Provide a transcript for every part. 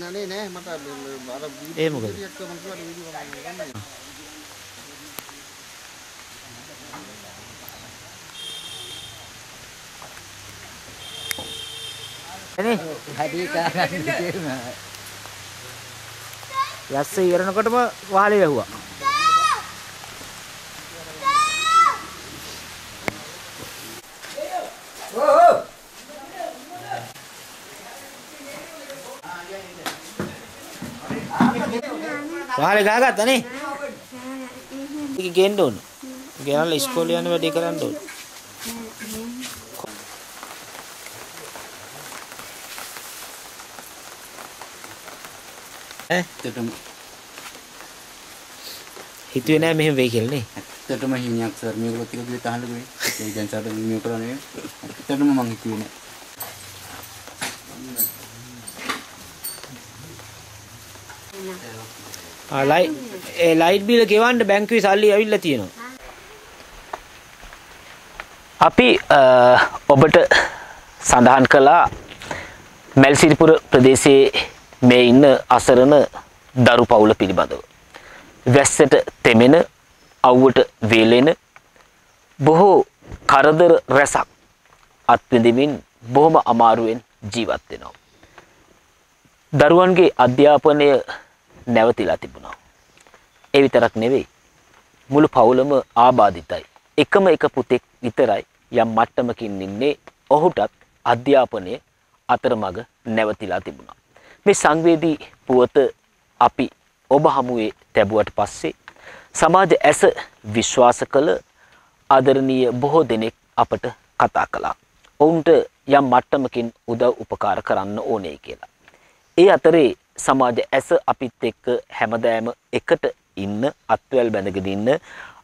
නෑ නෑ මට අර ඒ මොකද? එනේ හැටි කාගන්න තේරුණා. යස්ස ඉවරනකොටම වහලේ වැහුවා. වහලේ ගහගත්තා නේ? ඒක ගේන්න ඕන. ගෙනල්ලා ඉස්කෝලේ යන වැඩේ කරන්න ඕන. ඇත්තටම හිතුවේ නෑ මෙහෙම වෙයි කියලා නේ. ඇත්තටම හිණයක් සර් මේගොල්ලෝ ටික අහන්නකෝ මේ. ඒ දැන් සර් මේ කරන්නේ. ඇත්තටම මං හිතුවේ නෑ. ආ ලයි ඒ ලයිට් බිල ගෙවන්න බැංකුවේ සල්ලි ඇවිල්ලා තියෙනවා. අපි අ, ඔබට සඳහන් කළා මැල්සිරිපුර ප්‍රදේශයේ මේ ඉන්න අසරණ දරු පවුල පිළිබඳව. වැස්සට තෙමෙන අවුවට වේලෙන බොහෝ කරදර රැසක් අත්විඳිමින් බොහොම අමාරුවෙන් ජීවත් වෙනවා. දරුවන්ගේ අධ්‍යාපනය නැවතිලා තිබුණා. ඒ විතරක් නෙවෙයි. මුළු පවුලම ආබාධිතයි. එකම එක පුතෙක් විතරයි යම් මට්ටමකින් ඉන්නේ. ඔහුටත් අධ්‍යාපනය අතරමඟ නැවතිලා තිබුණා. මේ සංවේදී පුවත අපි ඔබ හමුවේ තැබුවට පස්සේ සමාජ ඇස විශ්වාස කළ ආදරණීය බොහෝ දෙනෙක් අපට කතා කළා. ඔවුන්ට යම් මට්ටමකින් උදව් උපකාර කරන්න ඕනේ කියලා. ඒ අතරේ සමාජ ඇස අපිත් එක්ක හැමදාම එකට ඉන්න අත්වැල් බැඳගෙන ඉන්න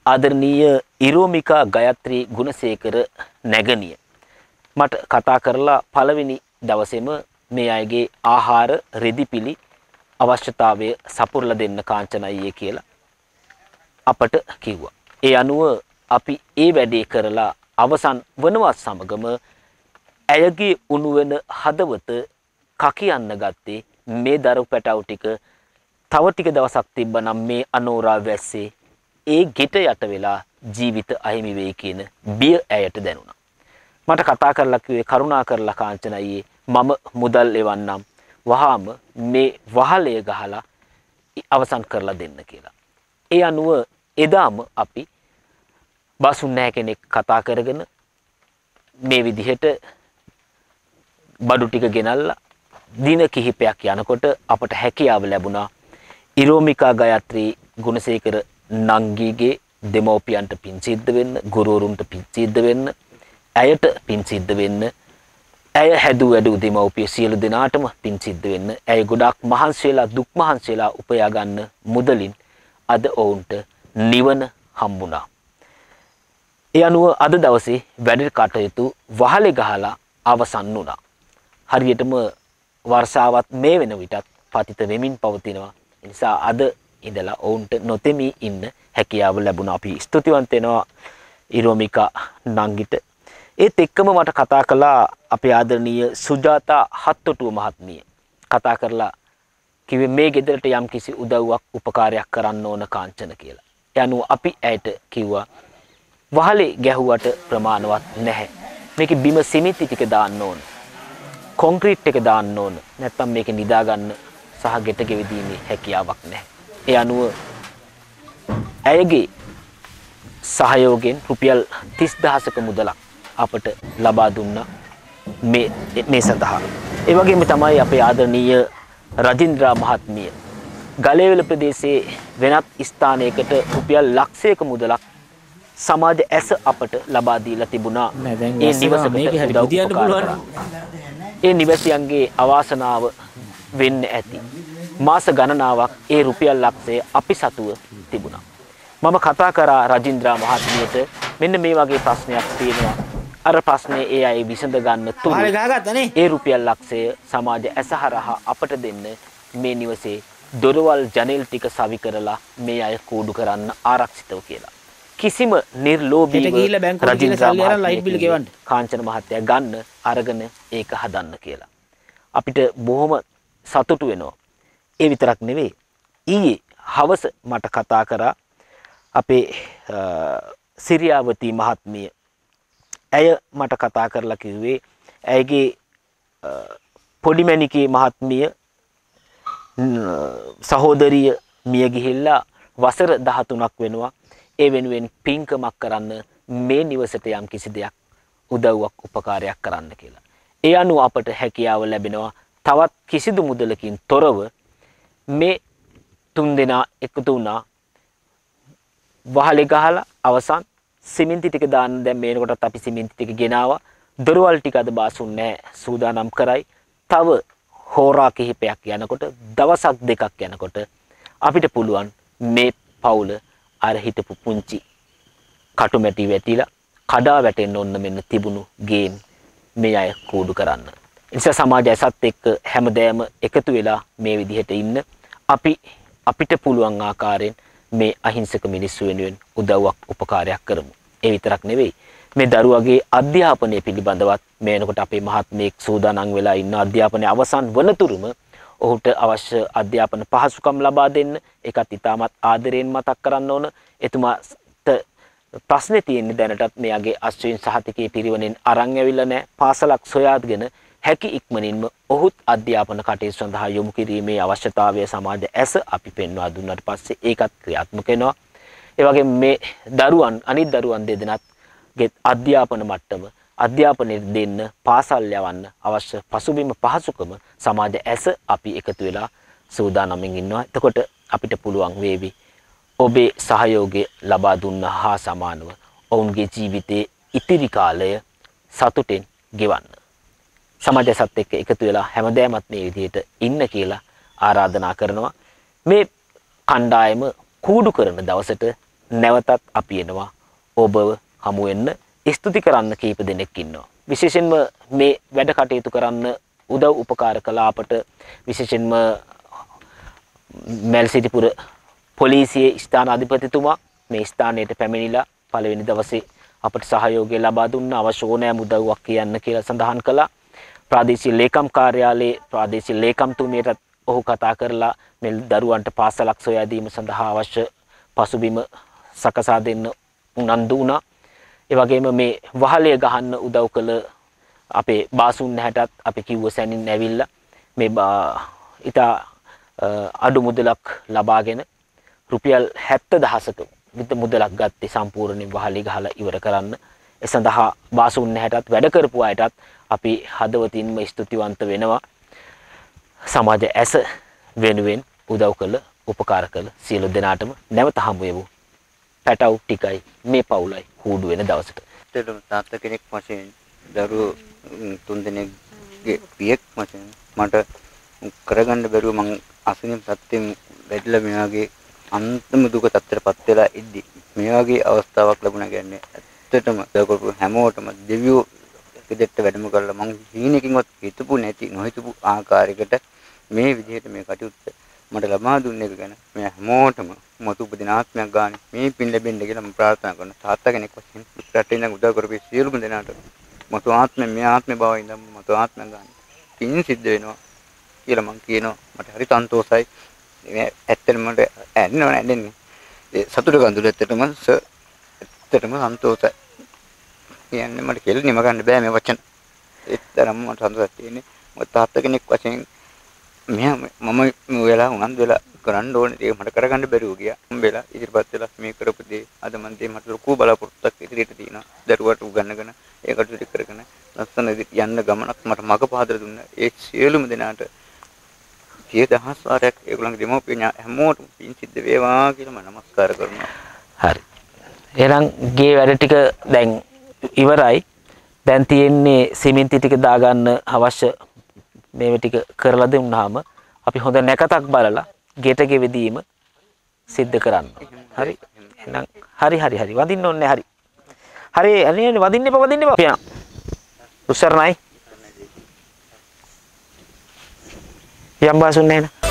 ආදරණීය ඉරෝමිකා ගයත්‍රී ගුණසේකර නැගණිය මට කතා කරලා පළවෙනි දවසේම මේ අයගේ ආහාර රෙදිපිලි අවශ්‍යතාවය සපුරලා දෙන්න කාංචනයියේ කියලා අපට කිව්වා. ඒ අනුව අපි ඒ වැඩේ කරලා අවසන් වනවත් සමගම ඇයගේ උණු වෙන හදවත කකියන්න ගත්තේ මේ දරු පැටව් ටික තව ටික දවසක් තිබ්බනම් මේ අනෝරා වැස්සේ ඒ ගෙට යට වෙලා ජීවිත අහිමි වෙයි කියන බිය ඇයට දැනුණා. මට කතා කරලා කිව්වේ කරුණා කරලා කාංචන අයියේ මම මුදල් එවන්නම් වහාම මේ වහලය ගහලා අවසන් කරලා දෙන්න කියලා. ඒ අනුව එදාම අපි බසුන්නෑ කෙනෙක් කතා කරගෙන මේ විදිහට බඩු ටික ගෙනල්ලා දින කිහිපයක් යනකොට අපට හැකියාව ලැබුණා ඉරෝමිකා ගයත්‍රී ගුණසේකර නංගීගේ දෙමව්පියන්ට පින් සිද්ධ වෙන්න ගුරුවරුන්ට පින් සිද්ධ වෙන්න ඇයට පින් සිද්ධ වෙන්න ඇය හැදූ වැඩූ දෙමව්පිය සියලු දෙනාටම පින් සිද්ධ වෙන්න ඇය ගොඩාක් මහන්සි වෙලා දුක් මහන්සි වෙලා උපයා ගන්න මුදලින් අද ඔවුන්ට නිවන හම්බුණා ඒ අනුව අද දවසේ වැඩ කටයුතු වහලේ ගහලා අවසන් වුණා. හරියටම වර්ෂාවත් මේ වෙන විටත් පතිත වෙමින් පවතිනවා. ඒ නිසා අද ඉඳලා ඔවුන්ට නොතෙමී ඉන්න හැකියාව ලැබුණා. අපි ස්තුතිවන්ත වෙනවා ඉරෝමිකා නංගිට. ඒත් එක්කම මට කතා කළා අපේ ආදරණීය සුජාතා හත්තොටුව මහත්මිය. කතා කරලා කිව්වේ මේ ගෙදරට යම් කිසි උදව්වක් උපකාරයක් කරන්න ඕන කාංචන කියලා. ඒ අනුව අපි ඇයට කිව්වා වහලේ ගැහුවට ප්‍රමාණවත් නැහැ. මේකේ බිම සිමිති ටික දාන්න ඕන. කොන්ක්‍රීට් එක දාන්න ඕන. නැත්තම් මේක නිදා ගන්න සහ ගෙට ගෙවිදීමේ හැකියාවක් නැහැ. ඒ අනුව ඇයගේ සහයෝගයෙන් රුපියල් 30000ක මුදලක් අපට ලබා දුන්නා මේ මේ සඳහා. ඒ වගේම තමයි අපේ ආදරණීය රජින්ද්‍රා මහත්මිය ගලේවල ප්‍රදේශයේ වෙනත් ස්ථානයකට රුපියල් ලක්ෂයක මුදලක් සමාජ ඇස අපට ලබා දීලා තිබුණා. ඒ නිවසකට උදව් පුළුවන්. ඒ නිවැසියන්ගේ අවාසනාව වෙන්න ඇති. මාස ගණනාවක් ඒ රුපියල් ලක්ෂය අපි සතුව තිබුණා. මම කතා කරා රජින්ද්‍රා මහත්මියට මෙන්න මේ වගේ ප්‍රශ්නයක් තියෙනවා. අර ප්‍රශ්නේ ඒ අය විසඳ ගන්න තුරු? ඒ රුපියල් ලක්ෂය සමාජ ඇස හරහා අපට දෙන්න මේ නිවසේ දොරවල් ජනෙල් ටික සවි කරලා මේ අය කූඩු කරන්න ආරක්ෂිතව කියලා. කිසිම නිර්ලෝභීව ගිහිල්ලා බැංකුවට ගිහිල්ලා සල්ලි අරන් bill කිව්වේ ගෙවන්න. කාංචන මහත්තයා ගන්න අරගෙන ඒක හදන්න කියලා. අපිට බොහොම සතුටු වෙනවා. ඒ විතරක් නෙවෙයි. ඊයේ හවස මට කතා කරා අපේ සිරියාවතී මහත්මිය. ඇය මට කතා කරලා කිව්වේ ඇයගේ පොඩිමැණිකේ මහත්මිය සහෝදරිය මිය ගිහිල්ලා වසර 13ක් වෙනවා. ඒ වෙනුවෙන් පින්කමක් කරන්න මේ නිවසට යම් කිසි දෙයක් උදව්වක් උපකාරයක් කරන්න කියලා. ඒ අනුව අපට හැකියාව ලැබෙනවා තවත් කිසිදු මුදලකින් තොරව මේ තුන් දෙනා එකතු වුණා. වහලේ ගහලා අවසන් සිමෙන්ති ටික දාන්න. දැන් මේනකොටත් අපි සිමෙන්ති ටික ගෙනාවා. දොරවල් ටික අද බාසුන් නැහැ. සූදානම් කරයි. තව හෝරා කිහිපයක් යනකොට දවසක් දෙකක් යනකොට අපිට පුළුවන් මේ පවුල අර හිටපු පුංචි කටුමැටි වැටිලා කඩා වැටෙන්න ඔන්න මෙන්න තිබුණු ගේම් මේ අය කූඩු කරන්න. ඒ නිසා සමාජය ඇසත් එක්ක හැමදෑම එකතු වෙලා මේ විදිහට ඉන්න අපි අපිට පුළුවන් ආකාරයෙන් මේ අහිංසක මිනිස්සු වෙනුවෙන් උදව්වක් උපකාරයක් කරමු. ඒ විතරක් නෙවෙයි මේ දරුවගේ අධ්‍යාපනය පිළිබඳවත් මේ වෙනකොට අපේ මහත්මයෙක් සූදානම් වෙලා ඉන්න අධ්‍යාපනය අවසන් වනතුරුම ඔහුට අවශ්‍ය අධ්‍යාපන පහසුකම් ලබා දෙන්න. ඒකත් ඉතාමත් ආදරයෙන් මතක් කරන්න ඕන. එතුමාට ප්‍රශ්නේ තියෙන්නේ දැනටත් මෙයාගේ අශ්වයින් සහතිකයේ පිරිවනෙන් අරන් ඇවිල්ලා නැහැ පාසලක් සොයාගෙන හැකි ඉක්මනින්ම ඔහුත් අධ්‍යාපන කටයුතු සඳහා යොමු කිරීමේ අවශ්‍යතාවය සමාජ ඇස අපි පෙන්වා දුන්නාට පස්සේ ඒකත් ක්‍රියාත්මක වෙනවා. ඒ වගේම මේ දරුවන් අනිත් දරුවන් දෙදෙනාත් ගෙත් අධ්‍යාපන මට්ටම අධ්‍යාපනය දෙන්න පාසල් යවන්න අවශ්‍ය පසුබිම පහසුකම සමාජ ඇස අපි එකතු වෙලා සූදානම්ෙන් ඉන්නවා. එතකොට අපිට පුළුවන් වේවි ඔබේ සහයෝගය ලබා දුන්න හා සමානව ඔවුන්ගේ ජීවිතයේ ඉතිරි කාලය සතුටෙන් ගෙවන්න. සමාජ ඇසත් එක්ක එකතු වෙලා හැමදෑමත් මේ විදිහට ඉන්න කියලා ආරාධනා කරනවා. මේ කණ්ඩායම කූඩු කරන දවසට නැවතත් අපි එනවා ඔබව හමු වෙන්න ස්තුති කරන්න කීප දෙනෙක් ඉන්නවා. විශේෂයෙන්ම මේ වැඩ කටයුතු කරන්න උදව් උපකාර කළ අපට විශේෂයෙන්ම මැල්සිටිපුර පොලිසියේ ස්ථාන අධිපතිතුමා මේ ස්ථානයට පැමිණිලා පළවෙනි දවසේ අපට සහයෝගය ලබා දුන්න අවශ්‍ය ඕනෑම උදව්වක් කියන්න කියලා සඳහන් කළා. ප්‍රාදේශීය ලේකම් කාර්යාලයේ ප්‍රාදේශීය ලේකම්තුමියටත් ඔහු කතා කරලා මේ දරුවන්ට පාසලක් සොයා දීම සඳහා අවශ්‍ය පසුබිම සකසා දෙන්න උනන්දු වුණා. ඒ වගේම මේ වහලය ගහන්න උදව් කළ අපේ බාසුන් නැහැටත් අපි කිව්ව සැනින් ඇවිල්ලා මේ ඉතා අඩු මුදලක් ලබාගෙන රුපියල් 70000ක විත මුදලක් ගත්තේ සම්පූර්ණයෙන් වහලි ගහලා ඉවර කරන්න. ඒ සඳහා බාසුන් නැහැටත් වැඩ කරපු අයටත් අපි හදවතින්ම ස්තුතිවන්ත වෙනවා. සමාජ ඇස වෙනුවෙන් උදව් කළ උපකාර කළ සියලු දෙනාටම නැවත හමු වෙමු. පැටව් ටිකයි මේ පවුලයි කූඩු වෙන දවසට. ඇත්තටම තාත්තා කෙනෙක් වශයෙන් දරුවෝ තුන් දෙනෙක්ගේ පියෙක් වශයෙන් මට කරගන්න බැරුව මං අසුනින් සත්‍යෙන් වැටිලා මේ වගේ අන්තිම දුක තත්ත්වයටපත් වෙලා ඉද්දි මේ වගේ අවස්ථාවක් ලැබුණා කියන්නේ ඇත්තටම දකපු හැමෝටම දෙවියෝ ගෙදරට වැඩම කරලා මං හීනකින්වත් හිතපු නැති නොහිතපු ආකාරයකට මේ විදිහට මේ කටයුත්ත මට ලබා දුන්න එක ගැන මේ හැමෝටම මතු උපදින ආත්මයක් ගන්න මේ පින් ලැබෙන්න කියලා මම ප්‍රාර්ථනා කරනවා. තාත්තා කෙනෙක් වශයෙන් රටේ ඉඳන් උදව් කරපු සියලුම දෙනාට මතු ආත්මෙ මේ ආත්මේ බව ඉඳන් මතු ආත්මයක් ගන්න. පින් සිද්ධ වෙනවා කියලා මම කියනවා. මට හරි සන්තෝසයි මේ ඇත්තටම මට ඇන්නව නැන්නේ ඒ සතුට ගඳුල ඇත්තටම සර් ඇත්තටම සන්තෝසයි කියන්නේ මට කෙල නිම ගන්න බෑ මේ වචන. ඒතරම් මට සතුටක් තියෙන්නේ. මොකද තාත්තා කෙනෙක් වශයෙන් මෙයා මම වෙලා උනන්දු වෙලා කරන්න ඕනේ. ඒක මට කරගන්න බැරුව ගියා. මම වෙලා ඉදිරිපත් වෙලා මේ කරපු දේ අද මන් දේ මට ලොකු බලාපොරොත්තුක් ඉදිරියට තියෙනවා. දරුවට උගන්නගෙන ඒකට ඉදිරි කරගෙන ලස්සන යන්න ගමනක් මට මග පහදලා දුන්න. ඒ සියලුම දෙනාට සිය දහස් වාරයක් ඒගොල්ලන්ගේ දෙමෝපියන් හැමෝටම පින් සිද්ධ වේවා කියලා මම নমස්කාර කරනවා. හරි. එහෙනම් ගේ වැඩ ටික දැන් ඉවරයි. දැන් තියෙන්නේ සිමෙන්ති ටික දාගන්න අවශ්‍ය මේව ටික කරලා දුන්නාම අපි හොඳ නැකතක් බලලා ගෙට ගෙවිදීම සිද්ධ කරන්න. හරි. එහෙනම් හරි හරි හරි වදින්න ඕනේ හරි. හරි අනේ වදින්න එපා වදින්න එපා. පියා. උස්සරණයි. යම් බාසුන්නේ නේද?